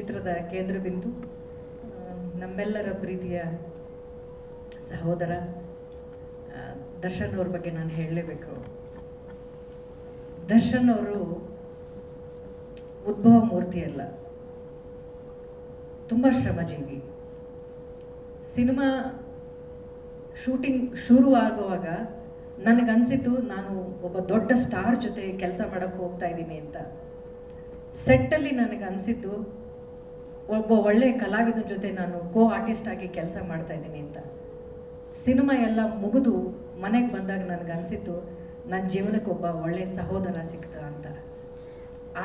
ಚಿತ್ರದ ಕೇಂದ್ರ ಬಿಂದು ನಮ್ಮೆಲ್ಲರ ಪ್ರೀತಿಯ ಸಹೋದರ ದರ್ಶನ್ ಅವ್ರ ಬಗ್ಗೆ ನಾನು ಹೇಳಲೇಬೇಕು. ದರ್ಶನ್ ಅವರು ಉದ್ಭವ ಮೂರ್ತಿ ಅಲ್ಲ. ತುಂಬ ಶ್ರಮಜೀವಿ. ಸಿನಿಮಾ ಶೂಟಿಂಗ್ ಶುರು ಆಗುವಾಗ ನನಗನ್ಸಿತ್ತು ನಾನು ಒಬ್ಬ ದೊಡ್ಡ ಸ್ಟಾರ್ ಜೊತೆ ಕೆಲಸ ಮಾಡಕ್ಕೆ ಹೋಗ್ತಾ ಇದ್ದೀನಿ ಅಂತ. ಸೆಟ್ಟಲ್ಲಿ ನನಗೆ ಒಬ್ಬ ಒಳ್ಳೆ ಕಲಾವಿದನ ಜೊತೆ ನಾನು ಕೋ ಆರ್ಟಿಸ್ಟ್ ಆಗಿ ಕೆಲಸ ಮಾಡ್ತಾ ಇದ್ದೀನಿ ಅಂತ. ಸಿನಿಮಾ ಎಲ್ಲ ಮುಗಿದು ಮನೆಗೆ ಬಂದಾಗ ನನಗೆ ಅನಿಸಿತ್ತು ನನ್ನ ಜೀವನಕ್ಕೊಬ್ಬ ಒಳ್ಳೆ ಸಹೋದರ ಸಿಕ್ತ ಅಂತ.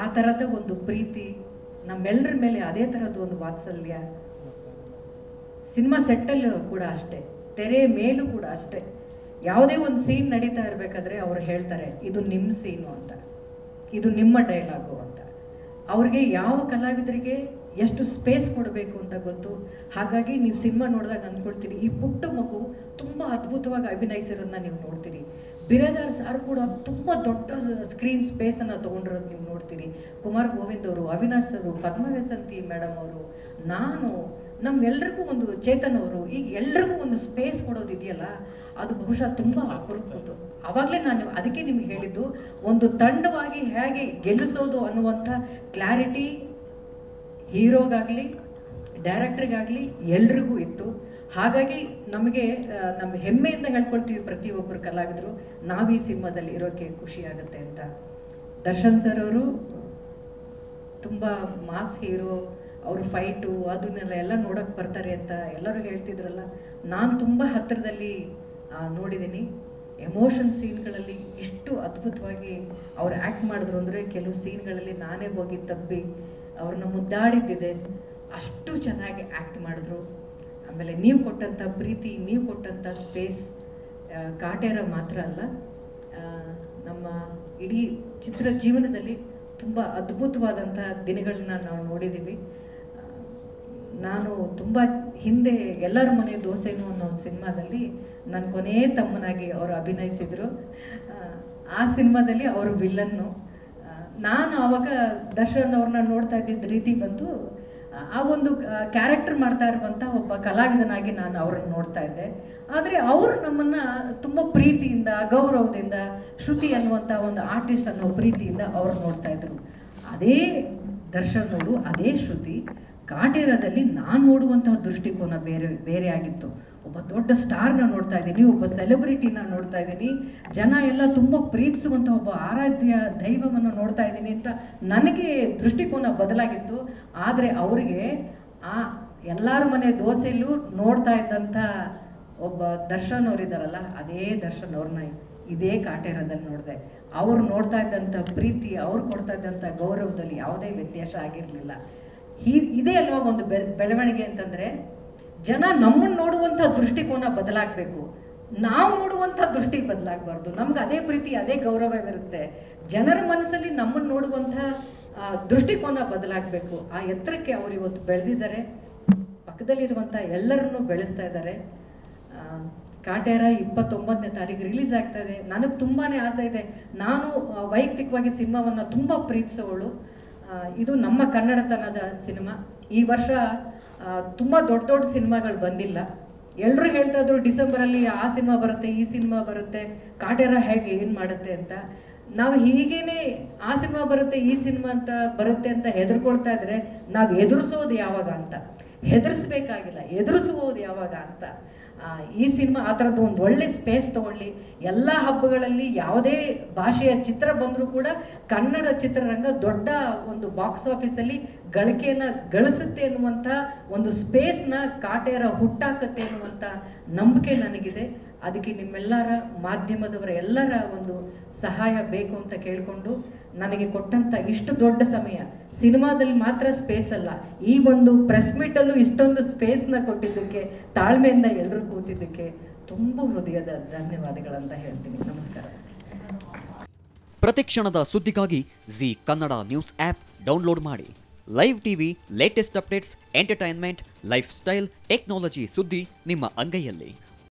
ಆ ಥರದ ಒಂದು ಪ್ರೀತಿ ನಮ್ಮೆಲ್ಲರ ಮೇಲೆ ಅದೇ ಥರದ ಒಂದು ವಾತ್ಸಲ್ಯ, ಸಿನಿಮಾ ಸೆಟ್ಟಲ್ಲೂ ಕೂಡ ಅಷ್ಟೇ, ತೆರೆ ಮೇಲೂ ಕೂಡ ಅಷ್ಟೇ. ಯಾವುದೇ ಒಂದು ಸೀನ್ ನಡೀತಾ ಇರಬೇಕಾದ್ರೆ ಅವ್ರು ಹೇಳ್ತಾರೆ, ಇದು ನಿಮ್ಮ ಸೀನು ಅಂತ. ಇದು ನಿಮ್ಮ ಡೈಲಾಗು ಅಂತ. ಅವ್ರಿಗೆ ಯಾವ ಕಲಾವಿದರಿಗೆ ಎಷ್ಟು ಸ್ಪೇಸ್ ಕೊಡಬೇಕು ಅಂತ ಗೊತ್ತು. ಹಾಗಾಗಿ ನೀವು ಸಿನಿಮಾ ನೋಡಿದಾಗ ಅಂದ್ಕೊಳ್ತೀರಿ ಈ ಪುಟ್ಟ ಮಗು ತುಂಬ ಅದ್ಭುತವಾಗಿ ಅಭಿನಯಿಸಿರೋದನ್ನ ನೀವು ನೋಡ್ತೀರಿ. ಬಿರೇದಾರ್ ಸಾರ್ ಕೂಡ ತುಂಬ ದೊಡ್ಡ ಸ್ಕ್ರೀನ್ ಸ್ಪೇಸನ್ನು ತೊಗೊಂಡಿರೋದು ನೀವು ನೋಡ್ತೀರಿ. ಕುಮಾರ್ ಗೋವಿಂದ್ ಅವರು, ಅವಿನಾಶ್ ಅವರು ಪದ್ಮವ್ಯಸಂತಿ ಮೇಡಮ್ ಅವರು, ನಾನು, ನಮ್ಮೆಲ್ರಿಗೂ ಒಂದು ಚೇತನ್ ಅವರು, ಈಗ ಎಲ್ರಿಗೂ ಒಂದು ಸ್ಪೇಸ್ ಕೊಡೋದಿದೆಯಲ್ಲ ಅದು ಬಹುಶಃ ತುಂಬ ಅಪರೂಪದ್ದು. ಅವಾಗಲೇ ನಾನು ಅದಕ್ಕೆ ನಿಮ್ಗೆ ಹೇಳಿದ್ದು, ಒಂದು ತಂಡವಾಗಿ ಹೇಗೆ ಗೆಲ್ಲಿಸೋದು ಅನ್ನುವಂಥ ಕ್ಲಾರಿಟಿ ಹೀರೋಗಾಗಲಿ, ಡೈರೆಕ್ಟ್ರಿಗಾಗಲಿ ಎಲ್ರಿಗೂ ಇತ್ತು. ಹಾಗಾಗಿ ನಮಗೆ ನಮ್ಮ ಹೆಮ್ಮೆಯಿಂದ ಹೇಳ್ಕೊಳ್ತೀವಿ ಪ್ರತಿಯೊಬ್ಬರು ಕಲಾವಿದರು. ನಾವು ಈ ಸಿನಿಮಾದಲ್ಲಿ ಇರೋಕ್ಕೆ ಖುಷಿ ಆಗುತ್ತೆ ಅಂತ. ದರ್ಶನ್ ಸರ್ ಅವರು ತುಂಬ ಮಾಸ್ ಹೀರೋ. ಅವ್ರ ಫೈಟು, ಅದನ್ನೆಲ್ಲ ಎಲ್ಲ ನೋಡೋಕೆ ಬರ್ತಾರೆ ಅಂತ ಎಲ್ಲರೂ ಹೇಳ್ತಿದ್ರಲ್ಲ. ನಾನು ತುಂಬ ಹತ್ತಿರದಲ್ಲಿ ನೋಡಿದ್ದೀನಿ ಎಮೋಷನ್ ಸೀನ್ಗಳಲ್ಲಿ ಇಷ್ಟು ಅದ್ಭುತವಾಗಿ ಅವ್ರು ಆ್ಯಕ್ಟ್ ಮಾಡಿದ್ರು ಅಂದರೆ ಕೆಲವು ಸೀನ್ಗಳಲ್ಲಿ ನಾನೇ ಹೋಗಿ ತಬ್ಬಿ ಅವ್ರನ್ನ ಮುದ್ದಾಡಿದ್ದಿದೆ. ಅಷ್ಟು ಚೆನ್ನಾಗಿ ಆ್ಯಕ್ಟ್ ಮಾಡಿದ್ರು. ಆಮೇಲೆ ನೀವು ಕೊಟ್ಟಂಥ ಪ್ರೀತಿ, ನೀವು ಕೊಟ್ಟಂಥ ಸ್ಪೇಸ್ ಕಾಟೇರ ಮಾತ್ರ ಅಲ್ಲ. ನಮ್ಮ ಇಡೀ ಚಿತ್ರ ಜೀವನದಲ್ಲಿ ತುಂಬ ಅದ್ಭುತವಾದಂಥ ದಿನಗಳನ್ನ ನಾವು ನೋಡಿದ್ದೀವಿ ನಾನು ತುಂಬ ಹಿಂದೆ ಎಲ್ಲರ ಮನೆ ದೋಸೆನೂ ಅನ್ನೋ ಒಂದು ಸಿನಿಮಾದಲ್ಲಿ ನನ್ನ ಕೊನೆಯ ತಮ್ಮನಾಗಿ ಅವರು ಅಭಿನಯಿಸಿದರು. ಆ ಸಿನಿಮಾದಲ್ಲಿ ಅವರು ವಿಲ್ಲನ್ನು ನಾನು ಆವಾಗ ದರ್ಶನ್ ಅವ್ರನ್ನ ನೋಡ್ತಾ ಇದ್ದಿದ್ದ ರೀತಿ ಬಂದು, ಆ- ಒಂದು ಕ್ಯಾರೆಕ್ಟರ್ ಮಾಡ್ತಾ ಇರುವಂಥ ಒಬ್ಬ ಕಲಾವಿದನಾಗಿ ನಾನು ಅವ್ರನ್ನ ನೋಡ್ತಾ ಇದ್ದೆ. ಆದರೆ ಅವರು ನಮ್ಮನ್ನ ತುಂಬ ಪ್ರೀತಿಯಿಂದ, ಗೌರವದಿಂದ, ಶ್ರುತಿ ಅನ್ನುವಂಥ ಒಂದು ಆರ್ಟಿಸ್ಟ್ ಅನ್ನೋ ಪ್ರೀತಿಯಿಂದ ಅವ್ರು ನೋಡ್ತಾ ಇದ್ರು. ಅದೇ ದರ್ಶನ್ ಅವರು ಅದೇ ಶ್ರುತಿ, ಕಾಟೇರದಲ್ಲಿ ನಾನು ನೋಡುವಂತಹ ದೃಷ್ಟಿಕೋನ ಬೇರೆ ಬೇರೆ ಆಗಿತ್ತು. ಒಬ್ಬ ದೊಡ್ಡ ಸ್ಟಾರ್ನ ನೋಡ್ತಾ ಇದ್ದೀನಿ, ಒಬ್ಬ ಸೆಲೆಬ್ರಿಟಿನ ನೋಡ್ತಾ ಇದ್ದೀನಿ. ಜನ ಎಲ್ಲ ತುಂಬ ಪ್ರೀತಿಸುವಂಥ ಒಬ್ಬ ಆರಾಧ್ಯ ದೈವವನ್ನು ನೋಡ್ತಾ ಇದ್ದೀನಿ ಅಂತ ನನಗೆ ದೃಷ್ಟಿಕೋನ ಬದಲಾಗಿತ್ತು. ಆದರೆ ಅವರಿಗೆ ಆ ಎಲ್ಲರ ಮನೆ ದೋಸೆಯಲ್ಲೂ ನೋಡ್ತಾ ಇದ್ದಂಥ ಒಬ್ಬ ದರ್ಶನ್ ಅವರಿದ್ದಾರಲ್ಲ ಅದೇ ದರ್ಶನ್ ಅವ್ರನ್ನ ಇದೇ ಕಾಟೇರದಲ್ಲಿ ನೋಡಿದೆ. ಅವ್ರು ನೋಡ್ತಾ ಇದ್ದಂಥ ಪ್ರೀತಿ, ಅವ್ರು ಕೊಡ್ತಾ ಇದ್ದಂಥ ಗೌರವದಲ್ಲಿ ಯಾವುದೇ ವ್ಯತ್ಯಾಸ ಆಗಿರಲಿಲ್ಲ. ಈ ಇದೇ ಅಲ್ವಾ ಒಂದು ಬೆ ಬೆಳವಣಿಗೆ ಅಂತಂದರೆ, ಜನ ನಮ್ಮನ್ನು ನೋಡುವಂಥ ದೃಷ್ಟಿಕೋನ ಬದಲಾಗಬೇಕು. ನಾವು ನೋಡುವಂಥ ದೃಷ್ಟಿ ಬದಲಾಗಬಾರ್ದು. ನಮ್ಗೆ ಅದೇ ಪ್ರೀತಿ, ಅದೇ ಗೌರವವಿರುತ್ತೆ. ಜನರ ಮನಸ್ಸಲ್ಲಿ ನಮ್ಮನ್ನು ನೋಡುವಂಥ ದೃಷ್ಟಿಕೋನ ಬದಲಾಗಬೇಕು. ಆ ಎತ್ತರಕ್ಕೆ ಅವರು ಇವತ್ತು ಬೆಳೆದಿದ್ದಾರೆ. ಪಕ್ಕದಲ್ಲಿರುವಂಥ ಎಲ್ಲರನ್ನೂ ಬೆಳೆಸ್ತಾ ಇದ್ದಾರೆ. ಕಾಟೇರ ಇಪ್ಪತ್ತೊಂಬತ್ತನೇ ತಾರೀಕು ರಿಲೀಸ್ ಆಗ್ತಾ ಇದೆ. ನನಗೆ ತುಂಬಾ ಆಸೆ ಇದೆ. ನಾನು ವೈಯಕ್ತಿಕವಾಗಿ ಸಿನಿಮಾವನ್ನು ತುಂಬ ಪ್ರೀತಿಸೋಳು ಇದು ನಮ್ಮ ಕನ್ನಡತನದ ಸಿನಿಮಾ. ಈ ವರ್ಷ ತುಂಬ ದೊಡ್ಡ ದೊಡ್ಡ ಸಿನಿಮಾಗಳು ಬಂದಿಲ್ಲ. ಎಲ್ಲರೂ ಹೇಳ್ತಾ ಇದ್ರು ಡಿಸೆಂಬರಲ್ಲಿ ಆ ಸಿನಿಮಾ ಬರುತ್ತೆ, ಈ ಸಿನಿಮಾ ಬರುತ್ತೆ, ಕಾಟೇರ ಹೇಗೆ, ಏನು ಮಾಡುತ್ತೆ ಅಂತ. ನಾವು ಹೀಗೇನೆ ಆ ಸಿನಿಮಾ ಬರುತ್ತೆ, ಈ ಸಿನಿಮಾ ಅಂತ ಬರುತ್ತೆ ಅಂತ ಹೆದರ್ಕೊಳ್ತಾ ಇದ್ರೆ ನಾವು ಎದುರಿಸೋದು ಯಾವಾಗ ಅಂತ? ಹೆದರ್ಸ್ಬೇಕಾಗಿಲ್ಲ ಎದುರಿಸುವುದು ಯಾವಾಗ ಅಂತ? ಈ ಸಿನಿಮಾ ಆ ಥರದ್ದು ಒಂದು ಒಳ್ಳೆ ಸ್ಪೇಸ್ ತಗೊಳ್ಳಿ. ಎಲ್ಲ ಹಬ್ಬಗಳಲ್ಲಿ ಯಾವುದೇ ಭಾಷೆಯ ಚಿತ್ರ ಬಂದರೂ ಕೂಡ ಕನ್ನಡ ಚಿತ್ರರಂಗ ದೊಡ್ಡ ಒಂದು ಬಾಕ್ಸ್ ಆಫೀಸಲ್ಲಿ ಗಳಿಕೆಯನ್ನು ಗಳಿಸುತ್ತೆ ಅನ್ನುವಂಥ ಒಂದು ಸ್ಪೇಸ್ನ ಕಾಟೇರ ಹುಟ್ಟಾಕತ್ತೆ ಅನ್ನುವಂಥ ನಂಬಿಕೆ ನನಗಿದೆ. ಅದಕ್ಕೆ ನಿಮ್ಮೆಲ್ಲರ ಮಾಧ್ಯಮದವರ ಎಲ್ಲರ ಒಂದು ಸಹಾಯ ಬೇಕು ಅಂತ ಕೇಳಿಕೊಂಡು ನನಗೆ ಕೊಟ್ಟಂಥ ಇಷ್ಟು ದೊಡ್ಡ ಸಮಯ. ಸಿನಿಮಾದಲ್ಲಿ ಮಾತ್ರ ಸ್ಪೇಸ್ ಅಲ್ಲ. ಈ ಒಂದು ಪ್ರೆಸ್ ಮೀಟಲ್ಲೂ ಇಷ್ಟೊಂದು ಸ್ಪೇಸ್ನ ಕೊಟ್ಟಿದ್ದಕ್ಕೆ, ತಾಳ್ಮೆಯಿಂದ ಎಲ್ಲರೂ ಕೂತಿದ್ದಕ್ಕೆ ತುಂಬ ಹೃದಯದ ಧನ್ಯವಾದಗಳಂತ ಹೇಳ್ತೀನಿ. ನಮಸ್ಕಾರ. ಪ್ರತಿಕ್ಷಣದ ಸುದ್ದಿಗಾಗಿ Zee Kannada news app download ಮಾಡಿ. Live TV latest updates entertainment lifestyle technology ಸುದ್ದಿ ನಿಮ್ಮ ಅಂಗೈಯಲ್ಲಿ.